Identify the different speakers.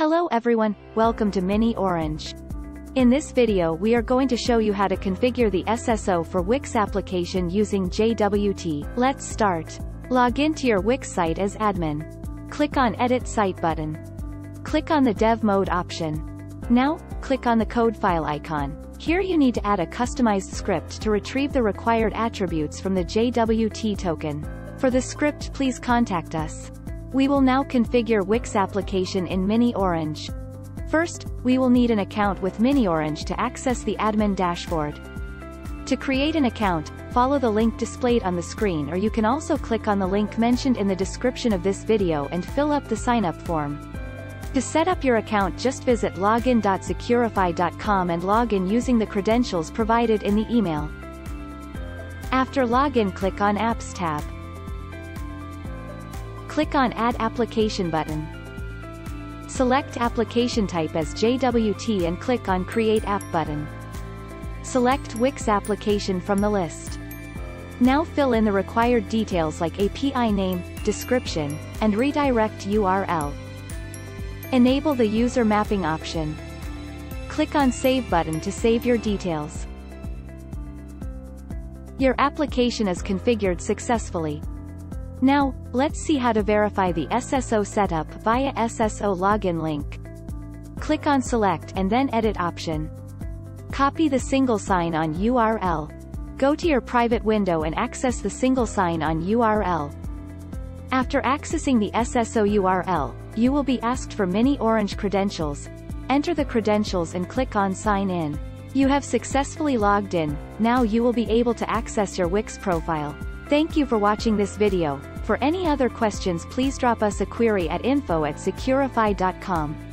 Speaker 1: Hello everyone, welcome to miniOrange. In this video we are going to show you how to configure the SSO for Wix application using JWT. Let's start. Log in to your Wix site as admin. Click on Edit Site button. Click on the Dev Mode option. Now, click on the code file icon. Here you need to add a customized script to retrieve the required attributes from the JWT token. For the script please contact us. We will now configure Wix application in miniOrange. First, we will need an account with miniOrange to access the admin dashboard. To create an account, follow the link displayed on the screen or you can also click on the link mentioned in the description of this video and fill up the sign-up form. To set up your account just visit login.xecurify.com and log in using the credentials provided in the email. After login click on Apps tab. Click on Add Application button. Select application type as JWT and click on Create App button. Select Wix application from the list. Now fill in the required details like API name, description, and redirect URL. Enable the user mapping option. Click on Save button to save your details. Your application is configured successfully. Now, let's see how to verify the SSO setup via SSO login link. Click on Select and then Edit option. Copy the single sign-on URL. Go to your private window and access the single sign-on URL. After accessing the SSO URL, you will be asked for miniOrange credentials. Enter the credentials and click on Sign In. You have successfully logged in, now you will be able to access your Wix profile. Thank you for watching this video. For any other questions please drop us a query at info at xecurify.com.